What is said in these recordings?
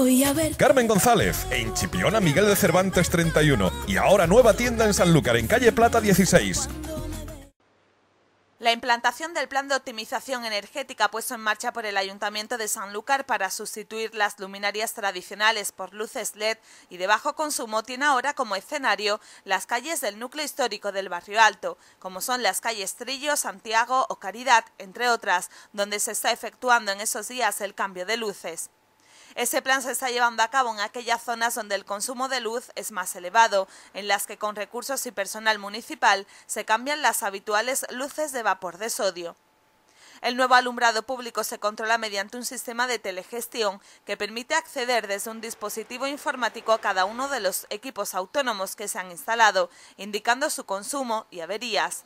voy a ver. Carmen González, en Chipiona Miguel de Cervantes 31. Y ahora nueva tienda en Sanlúcar, en calle Plata 16. La implantación del plan de optimización energética puesto en marcha por el Ayuntamiento de Sanlúcar para sustituir las luminarias tradicionales por luces LED y de bajo consumo tiene ahora como escenario las calles del núcleo histórico del Barrio Alto, como son las calles Trillo, Santiago o Caridad, entre otras, donde se está efectuando en esos días el cambio de luces. Ese plan se está llevando a cabo en aquellas zonas donde el consumo de luz es más elevado, en las que con recursos y personal municipal se cambian las habituales luces de vapor de sodio. El nuevo alumbrado público se controla mediante un sistema de telegestión que permite acceder desde un dispositivo informático a cada uno de los equipos autónomos que se han instalado, indicando su consumo y averías.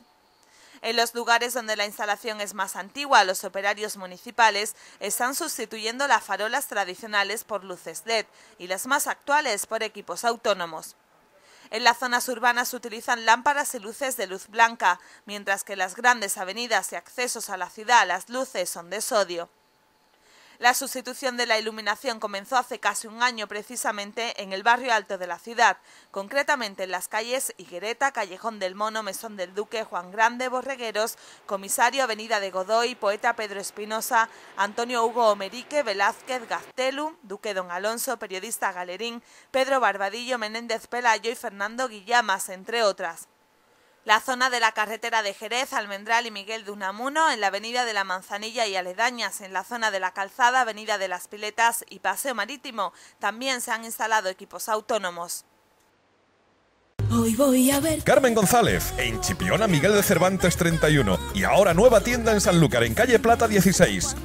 En los lugares donde la instalación es más antigua, los operarios municipales están sustituyendo las farolas tradicionales por luces LED y las más actuales por equipos autónomos. En las zonas urbanas se utilizan lámparas y luces de luz blanca, mientras que en las grandes avenidas y accesos a la ciudad las luces son de sodio. La sustitución de la iluminación comenzó hace casi un año precisamente en el barrio alto de la ciudad, concretamente en las calles Higuereta, Callejón del Mono, Mesón del Duque, Juan Grande, Borregueros, Comisario, Avenida de Godoy, Poeta Pedro Espinosa, Antonio Hugo Omerique, Velázquez, Gaztelu, Duque Don Alonso, Periodista Galerín, Pedro Barbadillo, Menéndez Pelayo y Fernando Guillamas, entre otras la zona de la carretera de Jerez, Almendral y Miguel de Unamuno, en la avenida de la Manzanilla y Aledañas, en la zona de la Calzada, avenida de las Piletas y Paseo Marítimo. También se han instalado equipos autónomos. Hoy voy a ver. Carmen González, en Chipiona Miguel de Cervantes 31. Y ahora nueva tienda en Sanlúcar, en calle Plata 16.